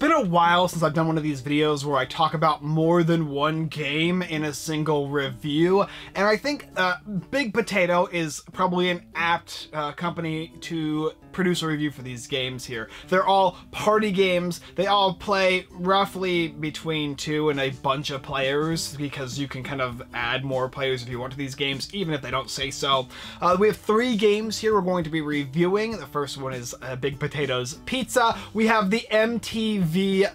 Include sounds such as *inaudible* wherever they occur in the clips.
been a while since I've done one of these videos where I talk about more than one game in a single review, and I think uh, Big Potato is probably an apt uh, company to produce a review for these games here. They're all party games. They all play roughly between two and a bunch of players because you can kind of add more players if you want to these games, even if they don't say so. Uh, we have three games here we're going to be reviewing. The first one is uh, Big Potatoes Pizza. We have the MTV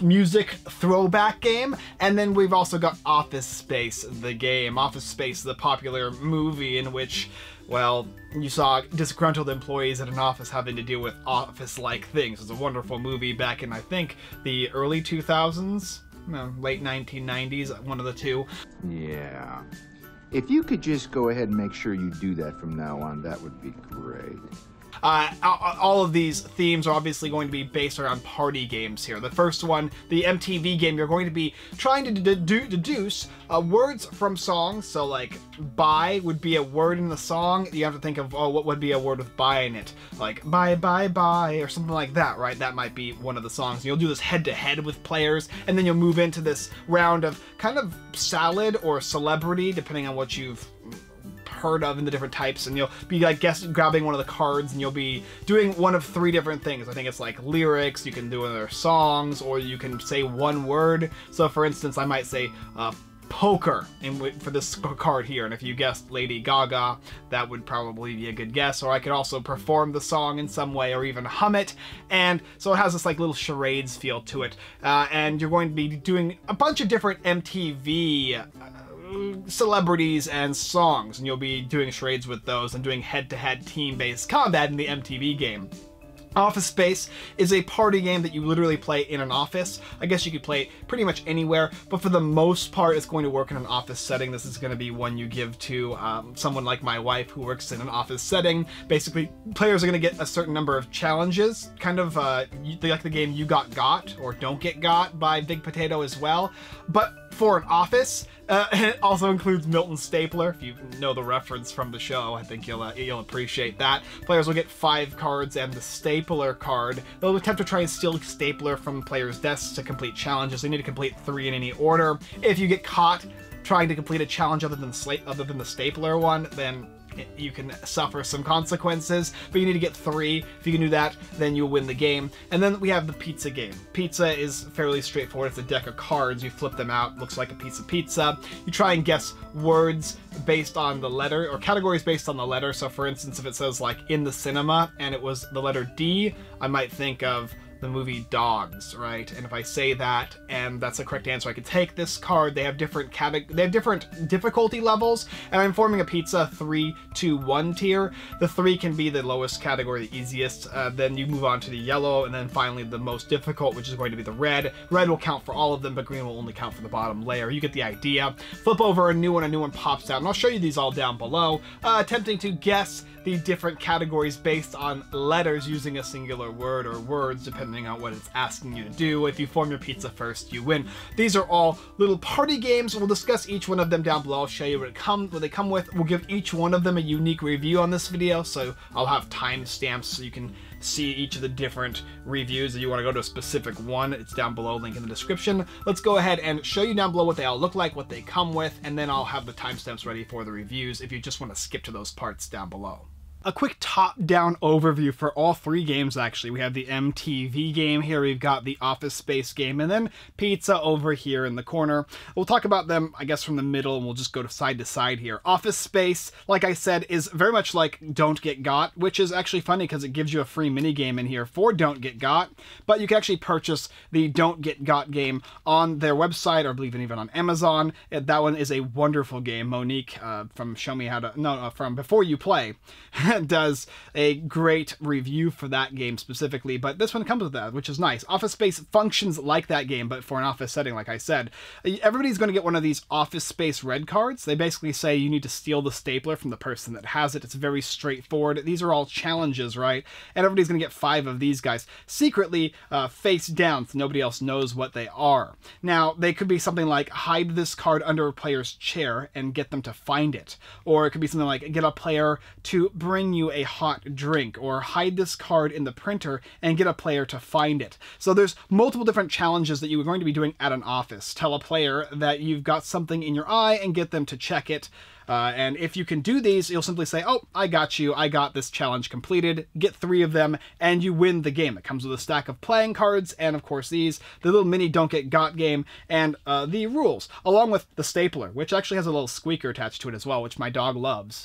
music throwback game, and then we've also got Office Space, the game. Office Space, the popular movie in which well, you saw disgruntled employees at an office having to deal with office-like things. It's a wonderful movie back in, I think, the early 2000s, no, late 1990s, one of the two. Yeah. If you could just go ahead and make sure you do that from now on, that would be great. Uh, all of these themes are obviously going to be based around party games here. The first one, the MTV game, you're going to be trying to deduce uh, words from songs. So like bye would be a word in the song. You have to think of, oh, what would be a word with bye in it? Like bye, bye, bye, or something like that, right? That might be one of the songs. You'll do this head to head with players, and then you'll move into this round of kind of salad or celebrity, depending on what you've heard of in the different types, and you'll be like guess grabbing one of the cards, and you'll be doing one of three different things. I think it's like lyrics. You can do other songs, or you can say one word. So, for instance, I might say. Uh, poker in, for this card here and if you guessed Lady Gaga that would probably be a good guess or I could also perform the song in some way or even hum it and so it has this like little charades feel to it uh, and you're going to be doing a bunch of different MTV uh, celebrities and songs, and you'll be doing charades with those and doing head-to-head team-based combat in the MTV game. Office Space is a party game that you literally play in an office. I guess you could play it pretty much anywhere, but for the most part, it's going to work in an office setting. This is going to be one you give to um, someone like my wife who works in an office setting. Basically, players are going to get a certain number of challenges, kind of uh, like the game You Got Got or Don't Get Got by Big Potato as well. But for an office. Uh, *laughs* it also includes Milton Stapler. If you know the reference from the show, I think you'll uh, you'll appreciate that. Players will get five cards and the Stapler card. They'll attempt to try and steal Stapler from players' desks to complete challenges. They need to complete three in any order. If you get caught trying to complete a challenge other than slate other than the Stapler one, then you can suffer some consequences, but you need to get three. If you can do that, then you'll win the game. And then we have the pizza game. Pizza is fairly straightforward. It's a deck of cards. You flip them out. Looks like a piece of pizza. You try and guess words based on the letter, or categories based on the letter. So for instance, if it says like in the cinema and it was the letter D, I might think of the movie Dogs, right? And if I say that and that's the correct answer, I can take this card. They have different they have different difficulty levels, and I'm forming a pizza three, two, one tier. The three can be the lowest category, the easiest. Uh, then you move on to the yellow, and then finally the most difficult, which is going to be the red. Red will count for all of them, but green will only count for the bottom layer. You get the idea. Flip over a new one, a new one pops out, and I'll show you these all down below. Uh, attempting to guess the different categories based on letters using a singular word or words, depending on what it's asking you to do. If you form your pizza first, you win. These are all little party games. We'll discuss each one of them down below. I'll show you what, come, what they come with. We'll give each one of them a unique review on this video, so I'll have timestamps so you can see each of the different reviews. If you want to go to a specific one, it's down below, link in the description. Let's go ahead and show you down below what they all look like, what they come with, and then I'll have the timestamps ready for the reviews if you just want to skip to those parts down below a quick top-down overview for all three games actually. We have the MTV game here, we've got the Office Space game, and then Pizza over here in the corner. We'll talk about them, I guess, from the middle, and we'll just go to side to side here. Office Space, like I said, is very much like Don't Get Got, which is actually funny because it gives you a free mini game in here for Don't Get Got, but you can actually purchase the Don't Get Got game on their website, or I believe even on Amazon. That one is a wonderful game. Monique uh, from Show Me How to, no, uh, from Before You Play, *laughs* *laughs* does a great review for that game specifically, but this one comes with that, which is nice. Office Space functions like that game, but for an office setting, like I said. Everybody's going to get one of these Office Space red cards. They basically say you need to steal the stapler from the person that has it. It's very straightforward. These are all challenges, right? And everybody's going to get five of these guys secretly uh, face down so nobody else knows what they are. Now, they could be something like hide this card under a player's chair and get them to find it. Or it could be something like get a player to bring bring you a hot drink, or hide this card in the printer and get a player to find it. So there's multiple different challenges that you are going to be doing at an office. Tell a player that you've got something in your eye and get them to check it. Uh, and if you can do these, you'll simply say, oh, I got you, I got this challenge completed, get three of them, and you win the game. It comes with a stack of playing cards, and of course these, the little mini don't get got game, and uh, the rules, along with the stapler, which actually has a little squeaker attached to it as well, which my dog loves.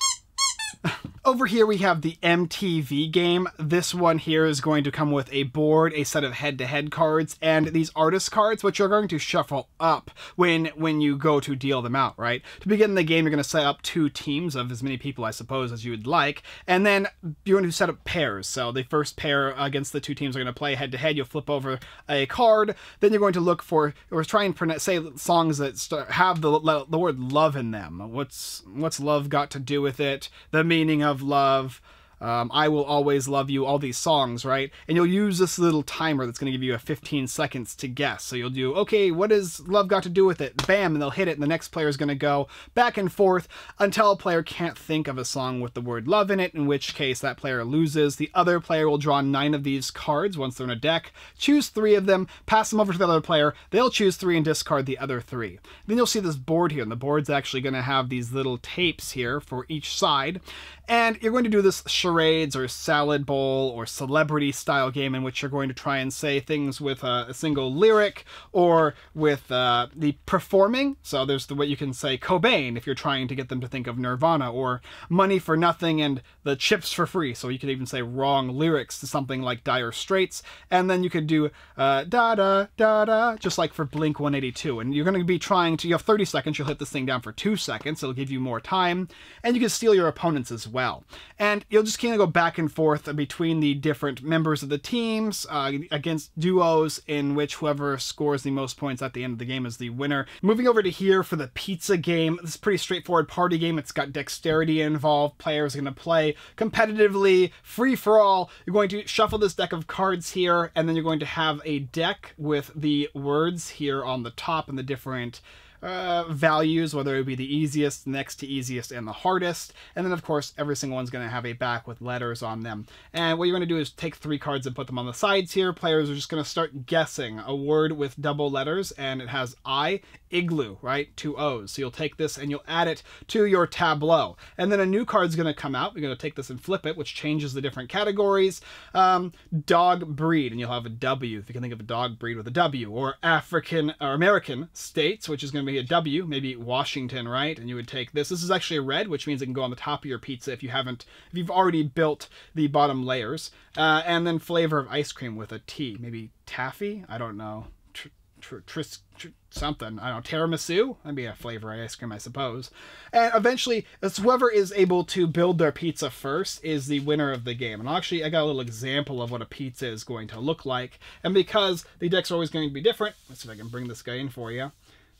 Over here we have the MTV game. This one here is going to come with a board, a set of head-to-head -head cards, and these artist cards, which you're going to shuffle up when when you go to deal them out, right? To begin the game, you're going to set up two teams of as many people, I suppose, as you would like, and then you're going to set up pairs. So the first pair against the two teams are going to play head-to-head. -head. You'll flip over a card, then you're going to look for, or try and say songs that have the, the word love in them. What's, what's love got to do with it? The meaning of love um, I Will Always Love You, all these songs, right? And you'll use this little timer that's going to give you a 15 seconds to guess. So you'll do, okay, what has love got to do with it? Bam, and they'll hit it, and the next player is going to go back and forth until a player can't think of a song with the word love in it, in which case that player loses. The other player will draw nine of these cards once they're in a deck, choose three of them, pass them over to the other player, they'll choose three and discard the other three. Then you'll see this board here, and the board's actually going to have these little tapes here for each side, and you're going to do this charades or salad bowl or celebrity style game in which you're going to try and say things with a, a single lyric or with uh, the performing. So there's the way you can say Cobain if you're trying to get them to think of Nirvana or money for nothing and the chips for free. So you could even say wrong lyrics to something like Dire Straits. And then you could do uh, da da da da, just like for Blink 182. And you're going to be trying to, you have 30 seconds, you'll hit this thing down for two seconds. It'll give you more time. And you can steal your opponents as well well. And you'll just kind of go back and forth between the different members of the teams uh, against duos in which whoever scores the most points at the end of the game is the winner. Moving over to here for the pizza game, this is pretty straightforward party game. It's got dexterity involved. Players are going to play competitively, free for all. You're going to shuffle this deck of cards here, and then you're going to have a deck with the words here on the top and the different uh, values, whether it be the easiest, next to easiest, and the hardest. And then, of course, every single one's going to have a back with letters on them. And what you're going to do is take three cards and put them on the sides here. Players are just going to start guessing a word with double letters, and it has I, igloo, right? Two O's. So you'll take this and you'll add it to your tableau. And then a new card's going to come out. You're going to take this and flip it, which changes the different categories. Um, dog breed, and you'll have a W, if you can think of a dog breed with a W, or African or American states, which is going to be a W, maybe Washington, right? And you would take this. This is actually a red, which means it can go on the top of your pizza if you haven't, if you've already built the bottom layers. Uh, and then flavor of ice cream with a T, maybe taffy. I don't know. Tr- tr- tris- tr- something. I don't know, tiramisu? That'd be a flavor of ice cream, I suppose. And eventually, it's whoever is able to build their pizza first is the winner of the game. And actually, I got a little example of what a pizza is going to look like. And because the decks are always going to be different, let's see if I can bring this guy in for you.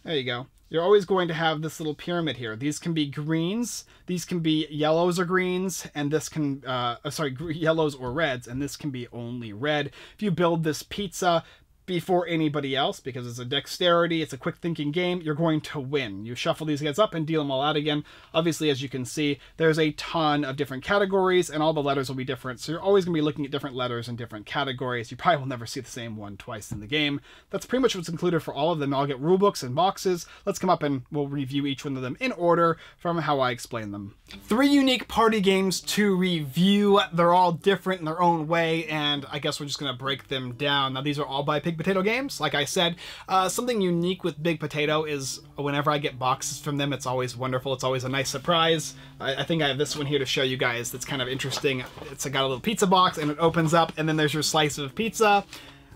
There you go. You're always going to have this little pyramid here. These can be greens, these can be yellows or greens, and this can, uh, sorry, yellows or reds, and this can be only red. If you build this pizza, before anybody else because it's a dexterity, it's a quick thinking game, you're going to win. You shuffle these guys up and deal them all out again. Obviously, as you can see, there's a ton of different categories and all the letters will be different. So you're always going to be looking at different letters and different categories. You probably will never see the same one twice in the game. That's pretty much what's included for all of them. I'll get rulebooks and boxes. Let's come up and we'll review each one of them in order from how I explain them. Three unique party games to review. They're all different in their own way and I guess we're just going to break them down. Now these are all by Pig Big Potato games. Like I said, uh, something unique with Big Potato is whenever I get boxes from them, it's always wonderful. It's always a nice surprise. I, I think I have this one here to show you guys that's kind of interesting. It's got a little pizza box and it opens up and then there's your slice of pizza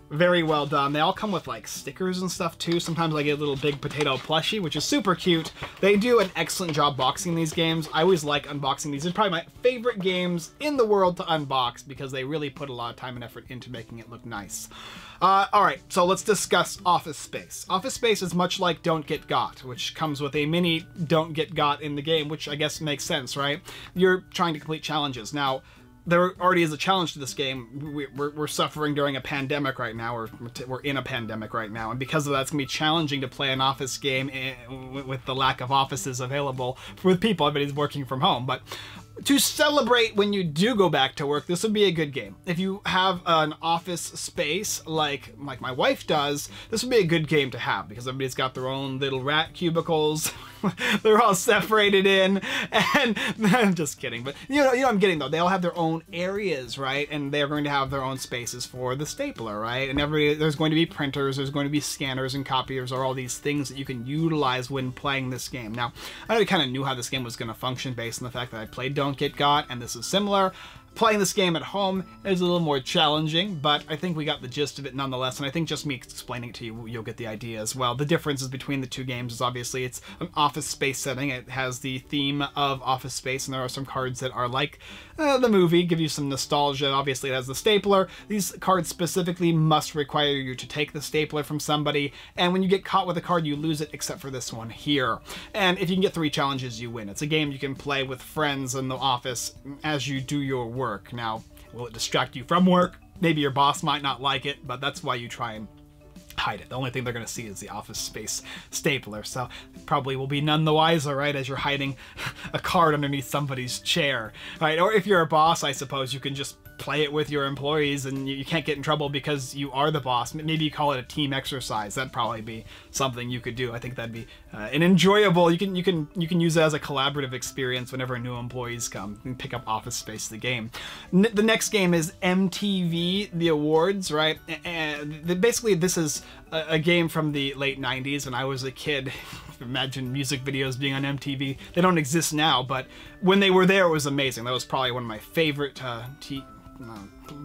very well done. They all come with like stickers and stuff too. Sometimes I get a little big potato plushie, which is super cute. They do an excellent job boxing these games. I always like unboxing these. It's probably my favorite games in the world to unbox because they really put a lot of time and effort into making it look nice. Uh, all right, so let's discuss Office Space. Office Space is much like Don't Get Got, which comes with a mini Don't Get Got in the game, which I guess makes sense, right? You're trying to complete challenges. Now, there already is a challenge to this game. We're, we're suffering during a pandemic right now, or we're in a pandemic right now, and because of that, it's gonna be challenging to play an office game eh, with the lack of offices available with people. Everybody's working from home, but to celebrate when you do go back to work, this would be a good game. If you have an office space like like my wife does, this would be a good game to have because everybody's got their own little rat cubicles. *laughs* *laughs* They're all separated in, and *laughs* I'm just kidding. But you know, you know, I'm getting though. They all have their own areas, right? And they're going to have their own spaces for the stapler, right? And every there's going to be printers, there's going to be scanners and copiers, or all these things that you can utilize when playing this game. Now, I kind of knew how this game was going to function based on the fact that I played Don't Get Got, and this is similar. Playing this game at home is a little more challenging, but I think we got the gist of it nonetheless, and I think just me explaining it to you, you'll get the idea as well. The differences between the two games is obviously it's an office space setting. It has the theme of office space, and there are some cards that are like uh, the movie, give you some nostalgia. Obviously, it has the stapler. These cards specifically must require you to take the stapler from somebody, and when you get caught with a card, you lose it, except for this one here. And if you can get three challenges, you win. It's a game you can play with friends in the office as you do your work. Now, will it distract you from work? Maybe your boss might not like it, but that's why you try and hide it. The only thing they're going to see is the office space stapler, so probably will be none the wiser, right, as you're hiding *laughs* a card underneath somebody's chair, right? Or if you're a boss, I suppose you can just play it with your employees and you, can't get in trouble because you are the boss. Maybe you call it a team exercise. That'd probably be something you could do. I think that'd be uh, an enjoyable. You can you can you can use it as a collaborative experience whenever new employees come and pick up office space. The game. N the next game is MTV The Awards, right? And basically this is a, game from the late '90s when I was a kid. *laughs* Imagine music videos being on MTV. They don't exist now, but when they were there, it was amazing. That was probably one of my favorite uh, uh,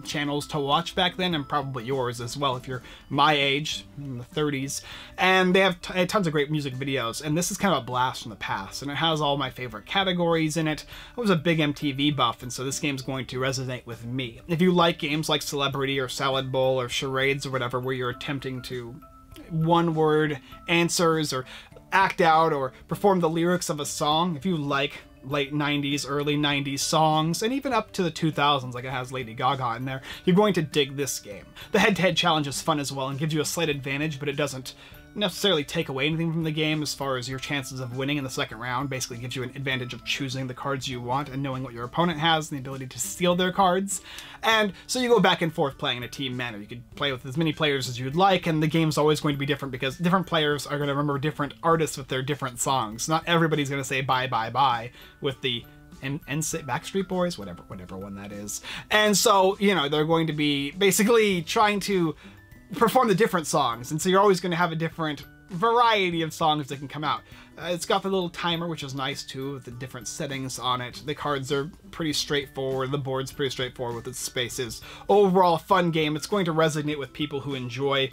channels to watch back then, and probably yours as well if you're my age, in the 30s. And they have eh, tons of great music videos, and this is kind of a blast from the past, and it has all my favorite categories in it. I was a big MTV buff, and so this game's going to resonate with me. If you like games like Celebrity or Salad Bowl or Charades or whatever, where you're attempting to one-word answers or act out or perform the lyrics of a song, if you like late 90s, early 90s songs, and even up to the 2000s, like it has Lady Gaga in there, you're going to dig this game. The head-to-head -head challenge is fun as well and gives you a slight advantage, but it doesn't necessarily take away anything from the game as far as your chances of winning in the second round. Basically gives you an advantage of choosing the cards you want and knowing what your opponent has and the ability to steal their cards. And so you go back and forth playing in a team manner. You could play with as many players as you'd like, and the game's always going to be different because different players are going to remember different artists with their different songs. Not everybody's going to say bye bye bye with the and and Backstreet Boys, whatever whatever one that is. And so, you know, they're going to be basically trying to perform the different songs, and so you're always going to have a different variety of songs that can come out. Uh, it's got the little timer, which is nice too, with the different settings on it. The cards are pretty straightforward, the board's pretty straightforward with its spaces. Overall, fun game. It's going to resonate with people who enjoy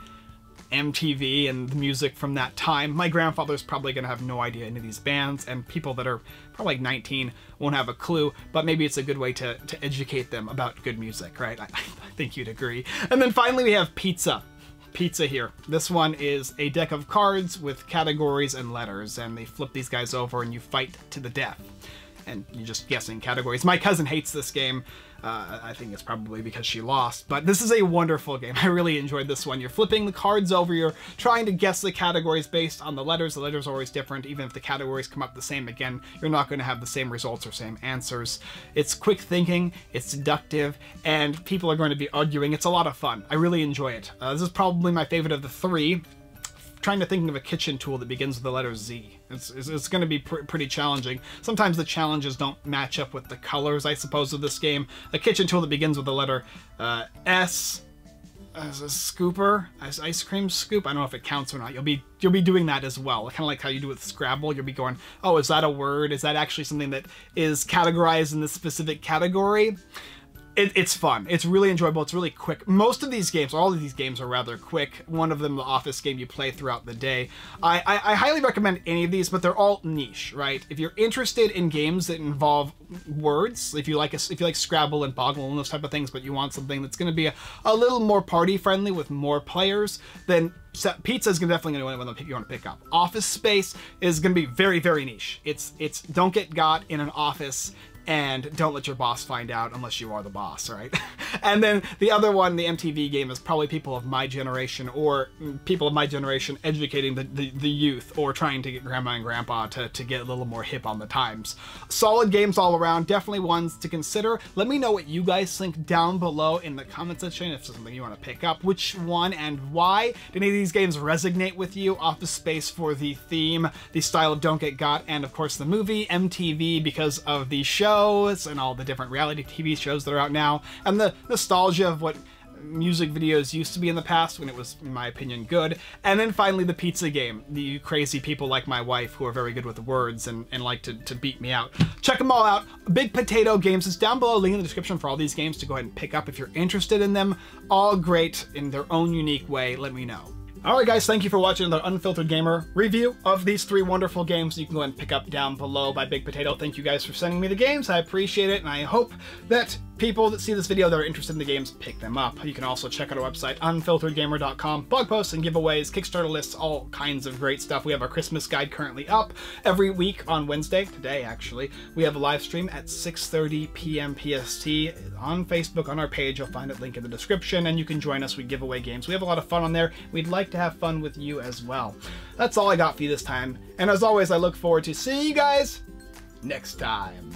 MTV and the music from that time. My grandfather's probably to have no idea any of these bands, and people that are probably like 19 won't have a clue, but maybe it's a good way to, to educate them about good music, right? I, *laughs* I think you'd agree. And then finally we have Pizza. Pizza here. This one is a deck of cards with categories and letters, and they flip these guys over and you fight to the death and you're just guessing categories. My cousin hates this game. Uh, I think it's probably because she lost, but this is a wonderful game. *laughs* I really enjoyed this one. You're flipping the cards over, you're trying to guess the categories based on the letters. The letters are always different. Even if the categories come up the same again, you're not going to have the same results or same answers. It's quick thinking, it's deductive, and people are going to be arguing. It's a lot of fun. I really enjoy it. Uh, this is probably my favorite of the three trying to think of a kitchen tool that begins with the letter Z. It's, it's, it's going to be pr pretty challenging. Sometimes the challenges don't match up with the colors, I suppose, of this game. A kitchen tool that begins with the letter uh, S as a scooper, as ice cream scoop. I don't know if it counts or not. You'll be you'll be doing that as well. Kind of like how you do with Scrabble. You'll be going, oh, is that a word? Is that actually something that is categorized in this specific category? It, it's fun. It's really enjoyable. It's really quick. Most of these games, all of these games are rather quick. One of them, the Office game you play throughout the day. I, I, I, highly recommend any of these, but they're all niche, right? If you're interested in games that involve words, if you like a, if you like Scrabble and Boggle and those type of things, but you want something that's going to be a, a little more party friendly with more players, then pizza is definitely going to be one of the p you want to pick up. Office Space is going to be very very niche. It's it's don't get got in an office and don't let your boss find out unless you are the boss, right? *laughs* and then the other one, the MTV game, is probably people of my generation or mm, people of my generation educating the, the, the youth or trying to get grandma and grandpa to, to get a little more hip on the times. Solid games all around, definitely ones to consider. Let me know what you guys think down below in the comment section if something you want to pick up, which one and why. Did any of these games resonate with you? Office Space for the theme, the style of Don't Get Got, and of course the movie, MTV because of the and all the different reality TV shows that are out now, and the nostalgia of what music videos used to be in the past when it was, in my opinion, good. And then finally the pizza game. The crazy people like my wife who are very good with words and, and like to, to beat me out. Check them all out. Big Potato Games is down below. Link in the description for all these games to go ahead and pick up if you're interested in them. All great in their own unique way. Let me know. Alright guys, thank you for watching the Unfiltered Gamer review of these three wonderful games you can go and pick up down below by Big Potato. Thank you guys for sending me the games, I appreciate it, and I hope that people that see this video that are interested in the games pick them up. You can also check out our website, unfilteredgamer.com, blog posts and giveaways, Kickstarter lists, all kinds of great stuff. We have our Christmas guide currently up every week on Wednesday, today actually. We have a live stream at 6.30 p.m. PST on Facebook on our page. You'll find it link in the description and you can join us. We give away games. We have a lot of fun on there. We'd like to have fun with you as well. That's all I got for you this time. And as always, I look forward to seeing you guys next time.